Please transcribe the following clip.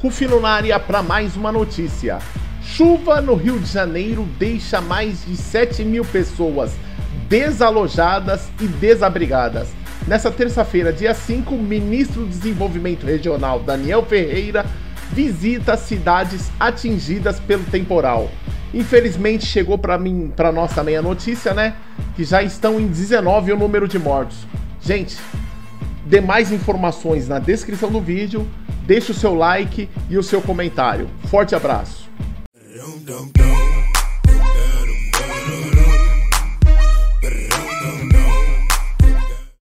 Rufino na área para mais uma notícia. Chuva no Rio de Janeiro deixa mais de 7 mil pessoas desalojadas e desabrigadas. Nessa terça-feira, dia 5, o ministro do Desenvolvimento Regional, Daniel Ferreira, visita cidades atingidas pelo temporal. Infelizmente chegou para mim, para nossa meia notícia, né, que já estão em 19 o número de mortos. Gente, demais informações na descrição do vídeo. Deixe o seu like e o seu comentário. Forte abraço.